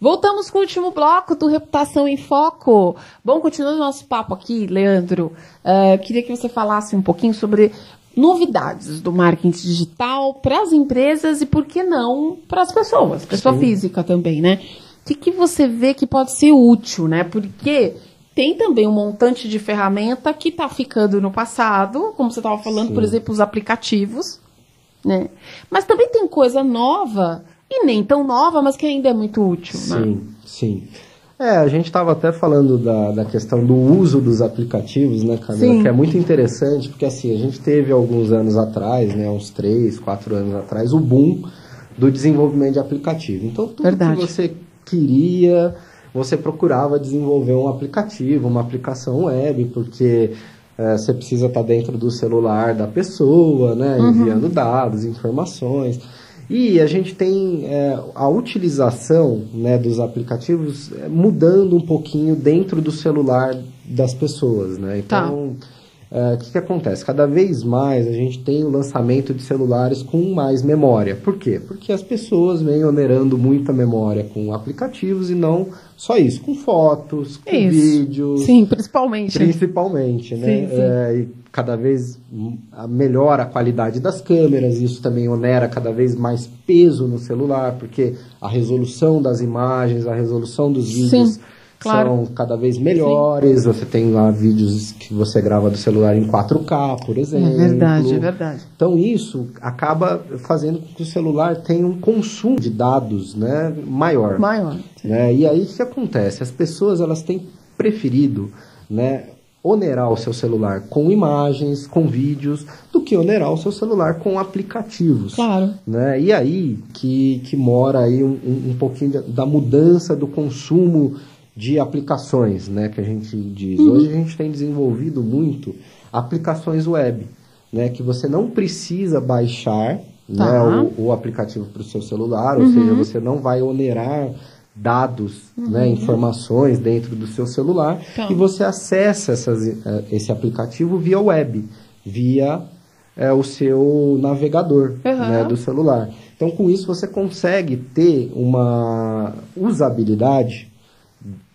Voltamos com o último bloco do Reputação em Foco. Bom, continuando o nosso papo aqui, Leandro, uh, queria que você falasse um pouquinho sobre novidades do marketing digital para as empresas e, por que não, para as pessoas, pessoa Sim. física também, né? O que, que você vê que pode ser útil, né? Porque tem também um montante de ferramenta que está ficando no passado, como você estava falando, Sim. por exemplo, os aplicativos, né? Mas também tem coisa nova e nem tão nova, mas que ainda é muito útil. Sim, né? sim. É, a gente estava até falando da, da questão do uso dos aplicativos, né, Camila? Sim. Que é muito interessante, porque assim, a gente teve alguns anos atrás, né, uns três, quatro anos atrás, o boom do desenvolvimento de aplicativo. Então, tudo Verdade. que você queria, você procurava desenvolver um aplicativo, uma aplicação web, porque é, você precisa estar tá dentro do celular da pessoa, né, uhum. enviando dados, informações. E a gente tem é, a utilização né, dos aplicativos é, mudando um pouquinho dentro do celular das pessoas, né? Tá. Então, tá. O que, que acontece? Cada vez mais a gente tem o lançamento de celulares com mais memória. Por quê? Porque as pessoas vêm onerando muita memória com aplicativos e não só isso, com fotos, com isso. vídeos. Sim, principalmente. Principalmente, né? Sim, sim. É, e cada vez melhora a qualidade das câmeras, isso também onera cada vez mais peso no celular, porque a resolução das imagens, a resolução dos vídeos sim, claro. são cada vez melhores. Você tem lá vídeos que você grava do celular em 4K, por exemplo. É verdade, é verdade. Então isso acaba fazendo com que o celular tenha um consumo de dados né, maior. Maior. Né? E aí o que acontece? As pessoas elas têm preferido né, onerar o seu celular com imagens, com vídeos, do que onerar o seu celular com aplicativos. Claro. Né? E aí que, que mora aí um, um, um pouquinho da mudança do consumo de aplicações, né, que a gente diz. Uhum. Hoje a gente tem desenvolvido muito aplicações web, né, que você não precisa baixar tá. né, o, o aplicativo para o seu celular, uhum. ou seja, você não vai onerar dados, uhum. né, informações dentro do seu celular então. e você acessa essas, eh, esse aplicativo via web, via é, o seu navegador uhum. né, do celular. Então, com isso, você consegue ter uma usabilidade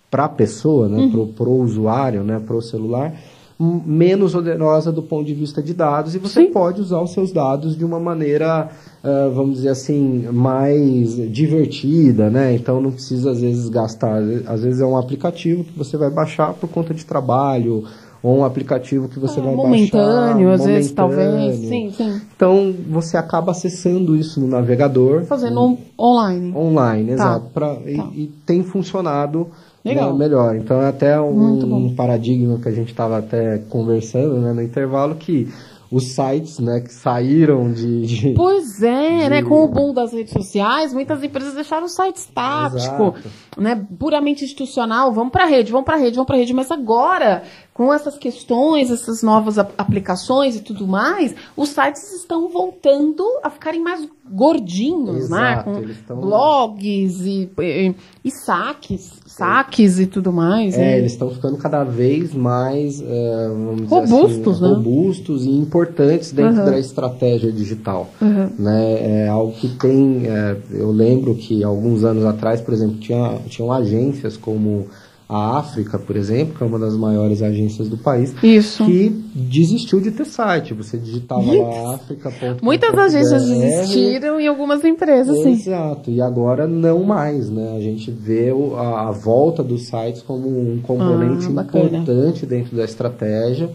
para a pessoa, né, uhum. para o usuário, né, para o celular, menos onerosa do ponto de vista de dados e você Sim. pode usar os seus dados de uma maneira, uh, vamos dizer assim, mais divertida, né? Então não precisa às vezes gastar, às vezes é um aplicativo que você vai baixar por conta de trabalho ou um aplicativo que você ah, vai momentâneo, baixar às vezes talvez, sim, sim. Então você acaba acessando isso no navegador, fazendo um, online. Online, tá. exato, pra, tá. e, e tem funcionado Legal. Né, melhor. Então é até um, um paradigma que a gente estava até conversando né, no intervalo que os sites né, que saíram de, de Pois é, de... né? Com o boom das redes sociais, muitas empresas deixaram o site estático, Exato. né? Puramente institucional, vamos para a rede, vamos para a rede, vamos para a rede. Mas agora com essas questões, essas novas aplicações e tudo mais, os sites estão voltando a ficarem mais gordinhos, né? Exato, né? Com blogs e, e, e, saques, saques e tudo mais. É, né? eles estão ficando cada vez mais é, robustos, assim, né? robustos e importantes dentro uhum. da estratégia digital. Uhum. Né? É algo que tem. É, eu lembro que alguns anos atrás, por exemplo, tinha, tinham agências como a África, por exemplo, que é uma das maiores agências do país, Isso. que desistiu de ter site. Você digitava lá África. Muitas agências desistiram e algumas empresas, sim. Exato. E agora não mais, né? A gente vê a, a volta dos sites como um componente ah, importante dentro da estratégia.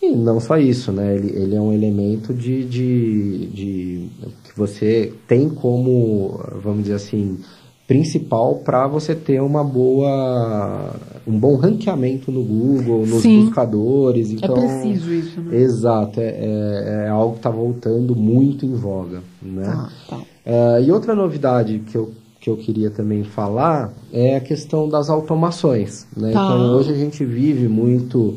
E não só isso, né? Ele, ele é um elemento de, de, de que você tem como, vamos dizer assim, principal para você ter uma boa um bom ranqueamento no Google, nos Sim. buscadores. Então, é preciso isso, né? Exato, é, é, é algo que está voltando muito em voga. Né? Tá, tá. Uh, e outra novidade que eu, que eu queria também falar é a questão das automações. Né? Tá. Então hoje a gente vive muito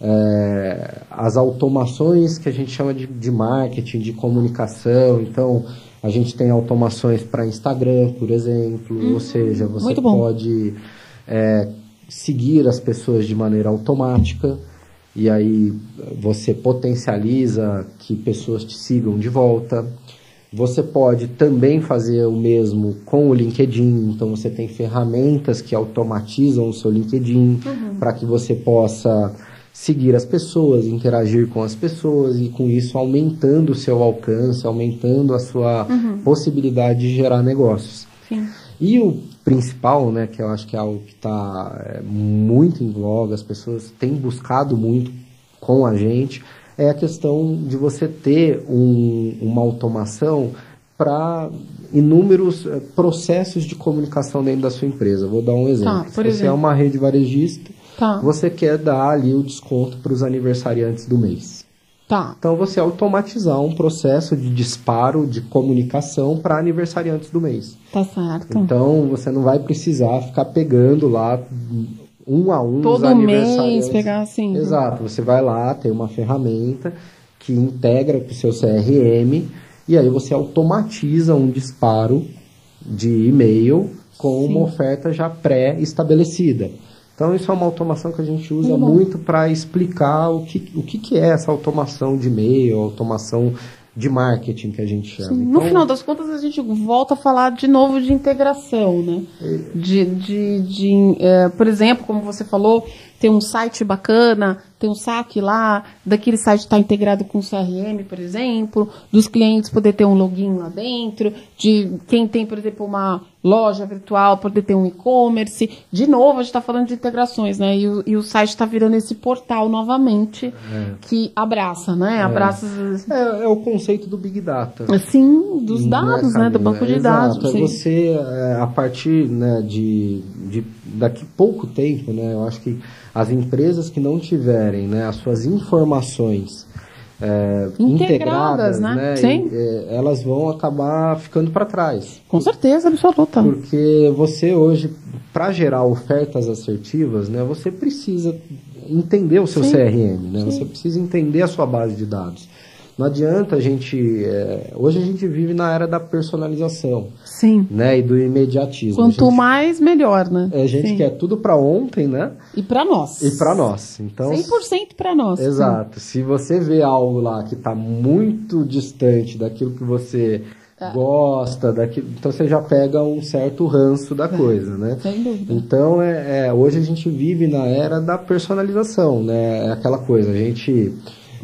é, as automações que a gente chama de, de marketing, de comunicação. Então, a gente tem automações para Instagram, por exemplo, ou uhum. seja, você pode é, seguir as pessoas de maneira automática e aí você potencializa que pessoas te sigam de volta. Você pode também fazer o mesmo com o LinkedIn, então você tem ferramentas que automatizam o seu LinkedIn Uhum. para que você possa seguir as pessoas, interagir com as pessoas e com isso aumentando o seu alcance, aumentando a sua Uhum. possibilidade de gerar negócios. Sim. E o principal, né, que eu acho que é algo que está muito em voga, as pessoas têm buscado muito com a gente, é a questão de você ter um- uma automação para inúmeros eh, processos de comunicação dentro da sua empresa. Vou dar um exemplo. por Se você é uma rede varejista, Tá. você quer dar ali o desconto para os aniversariantes do mês. Tá. Então você automatizar um processo de disparo de comunicação para aniversariantes do mês. Tá certo. Então você não vai precisar ficar pegando lá um a um os Todo aniversariantes. mês pegar assim. Exato, você vai lá, tem uma ferramenta que integra com o seu CRM e aí você automatiza um disparo de e-mail com uma oferta já pré-estabelecida. Então isso é uma automação que a gente usa Muito bom. muito para explicar o que, o que, que é essa automação de e-mail, automação de marketing que a gente chama. Sim, Então, no final das contas, a gente volta a falar de novo de integração, né? De, de, de eh, por exemplo, como você falou, tem um site bacana, tem um saque lá, daquele site está integrado com o CRM, por exemplo, dos clientes poder ter um login lá dentro, de quem tem, por exemplo, uma loja virtual poder ter um e-commerce. De novo, a gente está falando de integrações, né? E o, e o site está virando esse portal novamente que abraça, né? Abraça as- é, é o conceito do Big Data. Assim, dos dados, né? Do banco de Exato, dados. É sim. você, é, a partir né, de, de daqui pouco tempo, né, eu acho que as empresas que não tiverem né, as suas informações é, Integradas, integradas, né? né, Sim. e, é, elas vão acabar ficando para trás. Com certeza, absoluta. Porque você hoje, para gerar ofertas assertivas, né, você precisa entender o seu Sim. CRM, né? Você precisa entender a sua base de dados. Não adianta a gente. é, hoje a gente vive na era da personalização, Sim. né? E do imediatismo. Quanto gente, mais, melhor, né? a gente Sim. quer tudo para ontem, né? E para nós. E para nós. Então, 100% para nós. Exato. Se você vê algo lá que está muito distante daquilo que você Tá. gosta, daquilo, então você já pega um certo ranço da coisa, né? Sem dúvida. Então, é, é, hoje a gente vive na era da personalização, né? É aquela coisa, a gente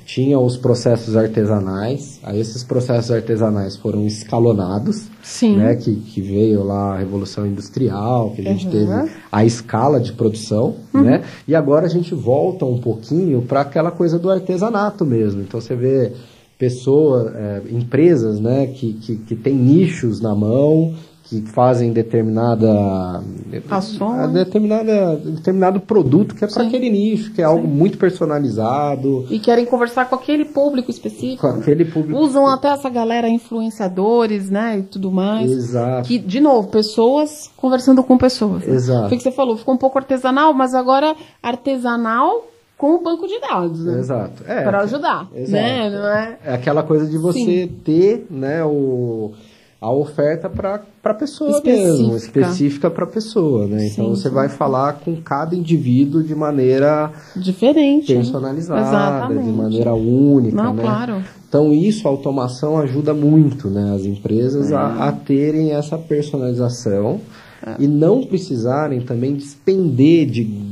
tinha os processos artesanais, aí esses processos artesanais foram escalonados, Sim. né? Que, que veio lá a Revolução Industrial, que a gente Uhum. teve a escala de produção, né? E agora a gente volta um pouquinho para aquela coisa do artesanato mesmo. Então você vê pessoas, é, empresas, né? Que, que, que tem nichos na mão, que fazem determinada Ações. a determinada determinado produto que é para Sim. aquele nicho, que é algo muito personalizado, E querem conversar com aquele público específico. com aquele público. Usam até essa galera influenciadores, né? E tudo mais. Exato. Que, de novo, pessoas conversando com pessoas. né? Exato. Foi que você falou, ficou um pouco artesanal, mas agora artesanal com o banco de dados, né? Exato. É, Para ajudar, Exato. né? Não é? É aquela coisa de você ter né, o, a oferta para a pessoa mesmo, Específica. específica para a pessoa. Né? Então Sim, você sim. vai falar com cada indivíduo de maneira Diferente. personalizada, Exatamente. de maneira única. Não, né? claro. Então isso, a automação ajuda muito né, as empresas É. a, a terem essa personalização É. e não precisarem também despender de, de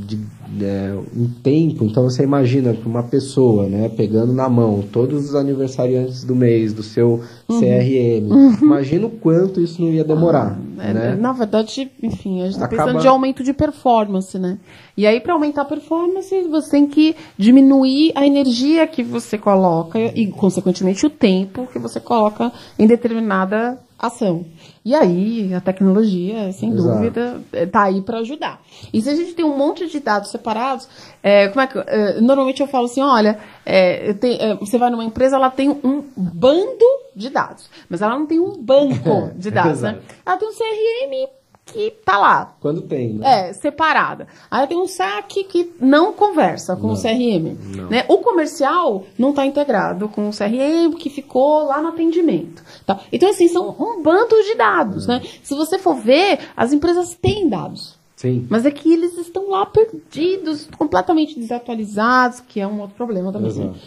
é, um tempo. Então você imagina que uma pessoa né, pegando na mão todos os aniversariantes do mês do seu Uhum. CRM, imagina o quanto isso não ia demorar. É, né? Na verdade, enfim, a gente está Acaba- pensando de aumento de performance, né? E aí, para aumentar a performance, você tem que diminuir a energia que você coloca e, consequentemente, o tempo que você coloca em determinada ação. E aí, a tecnologia, sem Exato. dúvida, está aí para ajudar. E se a gente tem um monte de dados separados, é, como é que, é, normalmente eu falo assim, olha, é, é, você vai numa empresa, ela tem um bando de dados, mas ela não tem um banco de dados, né? Ela tem um CRM que tá lá, Quando tem, né? é, separada. Aí tem um saque que não conversa com o CRM. não. Né? O comercial não está integrado com o CRM que ficou lá no atendimento. Tá? Então, assim, são um bando de dados. Né? Se você for ver, as empresas têm dados. Sim. Mas é que eles estão lá perdidos, completamente desatualizados, que é um outro problema também. né? Exato.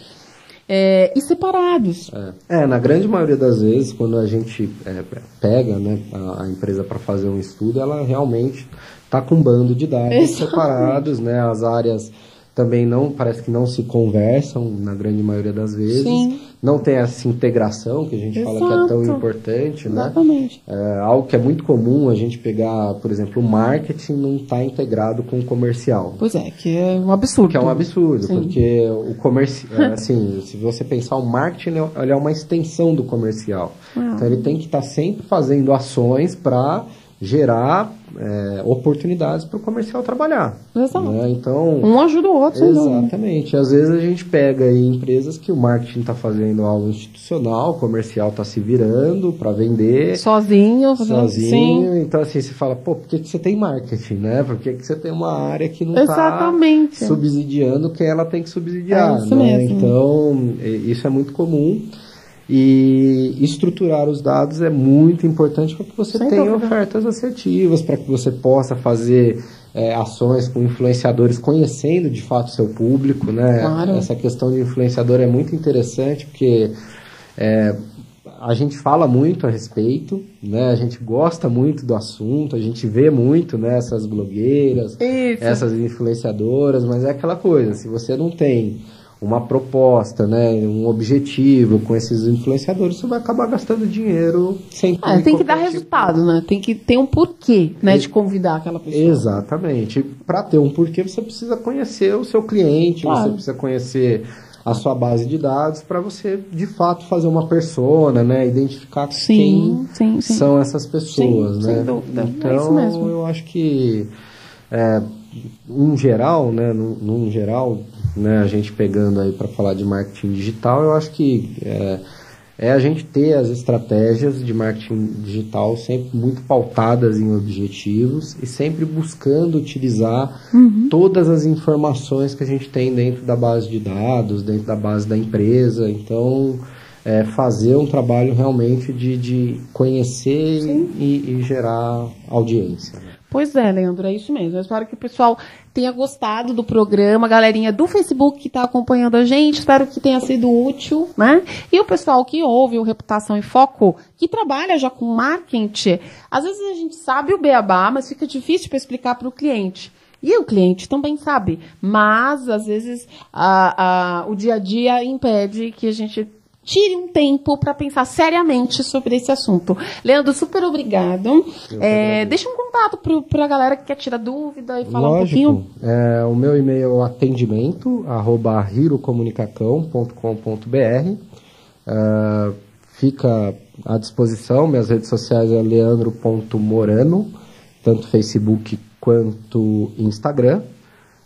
É, e separados. É. é. na grande maioria das vezes, quando a gente é, pega né, a, a empresa para fazer um estudo, ela realmente está com um bando de dados separados, né? As áreas também não parece que não se conversam na grande maioria das vezes. Sim. Não tem essa integração que a gente Exato. fala que é tão importante, né? Exatamente. É, algo que é muito comum a gente pegar, por exemplo, o marketing não está integrado com o comercial. Pois é, que é um absurdo. Que é um absurdo, Sim. porque o comercial, é, assim, se você pensar o marketing, ele é uma extensão do comercial. Ah. Então ele tem que estar tá sempre fazendo ações para gerar é, oportunidades para o comercial trabalhar. Exato. Né? Então, um ajuda o outro. Exatamente. Às vezes a gente pega aí empresas que o marketing está fazendo algo institucional, o comercial está se virando para vender. Sozinho. Sozinho. Sim. Então assim, você fala, pô, por que, que você tem marketing, né? Por que, que você tem uma área que não está subsidiando quem ela tem que subsidiar? É isso né? mesmo. Então, isso é muito comum. E estruturar os dados é muito importante para que você Sem tenha dúvida. ofertas assertivas, para que você possa fazer é, ações com influenciadores conhecendo de fato seu público. Né? Claro. Essa questão de influenciador é muito interessante porque é, a gente fala muito a respeito, né? a gente gosta muito do assunto, a gente vê muito né, essas blogueiras, Isso. essas influenciadoras, mas é aquela coisa, se você não tem uma proposta, né, um objetivo com esses influenciadores, você vai acabar gastando dinheiro sem ah, tem que dar tipo... resultado, né? Tem que ter um porquê, né, de convidar aquela pessoa. Exatamente. Para ter um porquê, você precisa conhecer o seu cliente, claro. você precisa conhecer a sua base de dados para você de fato fazer uma persona, né, identificar sim, quem sim, sim. são essas pessoas, né? Sem dúvida. Então, é eu acho que é, em geral, né, num, num geral, né, a gente pegando aí para falar de marketing digital, eu acho que é, é, a gente ter as estratégias de marketing digital sempre muito pautadas em objetivos e sempre buscando utilizar uhum. todas as informações que a gente tem dentro da base de dados, dentro da base da empresa. Então, é, fazer um trabalho realmente de, de conhecer e, e, gerar audiência. Pois é, Leandro, é isso mesmo. Eu espero que o pessoal tenha gostado do programa, a galerinha do Facebook que está acompanhando a gente, espero que tenha sido útil, né? E o pessoal que ouve o Reputação em Foco, que trabalha já com marketing, às vezes a gente sabe o beabá, mas fica difícil para explicar para o cliente. E o cliente também sabe, mas às vezes a, a, o dia a dia impede que a gente tire um tempo para pensar seriamente sobre esse assunto. Leandro, super obrigado. É, deixa um contato para a galera que quer tirar dúvida e falar Lógico, um pouquinho. É, o meu e-mail é atendimento, arroba hirocomunicacão.com.br. Uh, fica à disposição, minhas redes sociais é leandro.morano, tanto Facebook quanto Instagram.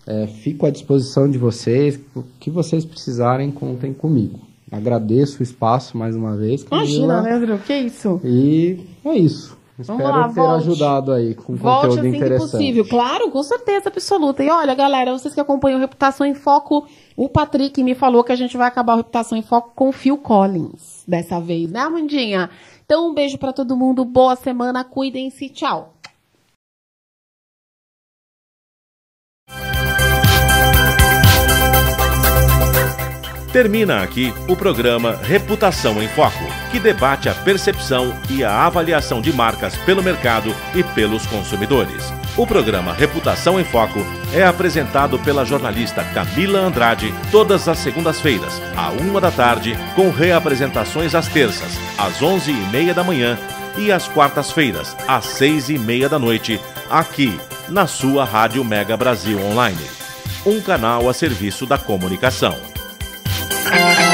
É, fico à disposição de vocês, o que vocês precisarem, contem comigo. Agradeço o espaço mais uma vez. Camila. Imagina, Leandro, que isso? E é isso. Espero lá, ter volte. ajudado aí com volte conteúdo assim interessante. Que possível. Claro, com certeza absoluta. E olha, galera, vocês que acompanham Reputação em Foco, o Patrick me falou que a gente vai acabar a Reputação em Foco com o Phil Collins dessa vez, né, Amandinha? Então, um beijo para todo mundo, boa semana, cuidem-se, tchau. Termina aqui o programa Reputação em Foco, que debate a percepção e a avaliação de marcas pelo mercado e pelos consumidores. O programa Reputação em Foco é apresentado pela jornalista Camila Andrade todas as segundas-feiras, à uma da tarde, com reapresentações às terças, às onze e meia da manhã e às quartas-feiras, às seis e meia da noite, aqui na sua Rádio Mega Brasil Online. Um canal a serviço da comunicação. Yes.